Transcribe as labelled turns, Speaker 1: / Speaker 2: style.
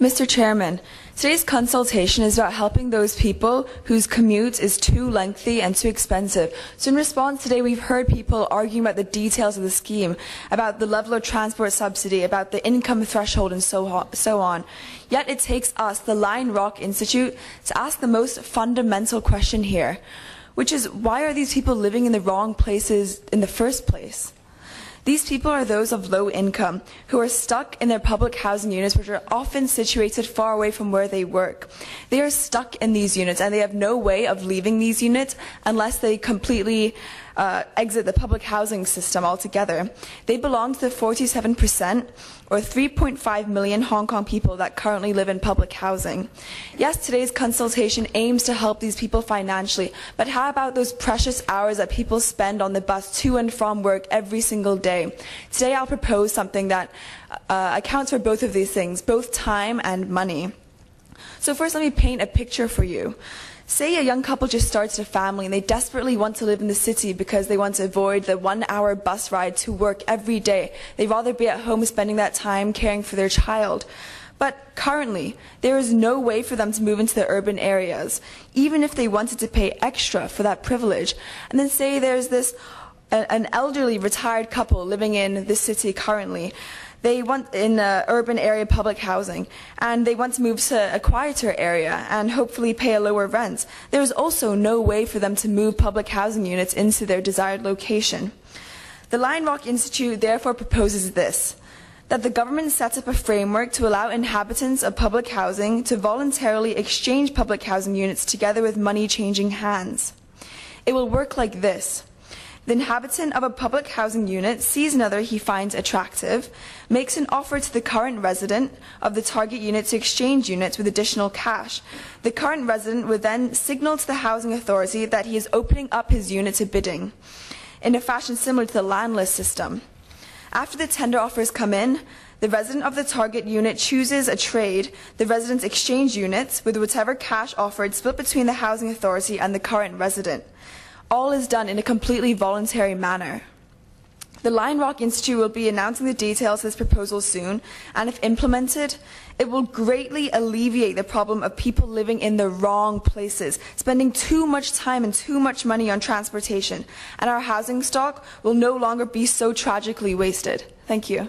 Speaker 1: Mr. Chairman, today's consultation is about helping those people whose commute is too lengthy and too expensive. So in response today, we've heard people arguing about the details of the scheme, about the level of transport subsidy, about the income threshold and so, so on. Yet it takes us, the Lion Rock Institute, to ask the most fundamental question here, which is why are these people living in the wrong places in the first place? These people are those of low income who are stuck in their public housing units, which are often situated far away from where they work. They are stuck in these units and they have no way of leaving these units unless they completely uh, exit the public housing system altogether. They belong to the 47% or 3.5 million Hong Kong people that currently live in public housing. Yes, today's consultation aims to help these people financially, but how about those precious hours that people spend on the bus to and from work every single day? Today I'll propose something that uh, accounts for both of these things, both time and money. So first let me paint a picture for you. Say a young couple just starts a family and they desperately want to live in the city because they want to avoid the one hour bus ride to work every day. They'd rather be at home spending that time caring for their child. But currently, there is no way for them to move into the urban areas, even if they wanted to pay extra for that privilege. And then say there's this an elderly retired couple living in the city currently. They want in uh, urban area public housing, and they want to move to a quieter area and hopefully pay a lower rent. There is also no way for them to move public housing units into their desired location. The Lion Rock Institute therefore proposes this that the government sets up a framework to allow inhabitants of public housing to voluntarily exchange public housing units together with money changing hands. It will work like this. The inhabitant of a public housing unit sees another he finds attractive, makes an offer to the current resident of the target unit to exchange units with additional cash. The current resident would then signal to the housing authority that he is opening up his unit to bidding, in a fashion similar to the land list system. After the tender offers come in, the resident of the target unit chooses a trade, the residents exchange units with whatever cash offered split between the housing authority and the current resident all is done in a completely voluntary manner. The Lion Rock Institute will be announcing the details of this proposal soon, and if implemented, it will greatly alleviate the problem of people living in the wrong places, spending too much time and too much money on transportation, and our housing stock will no longer be so tragically wasted. Thank you.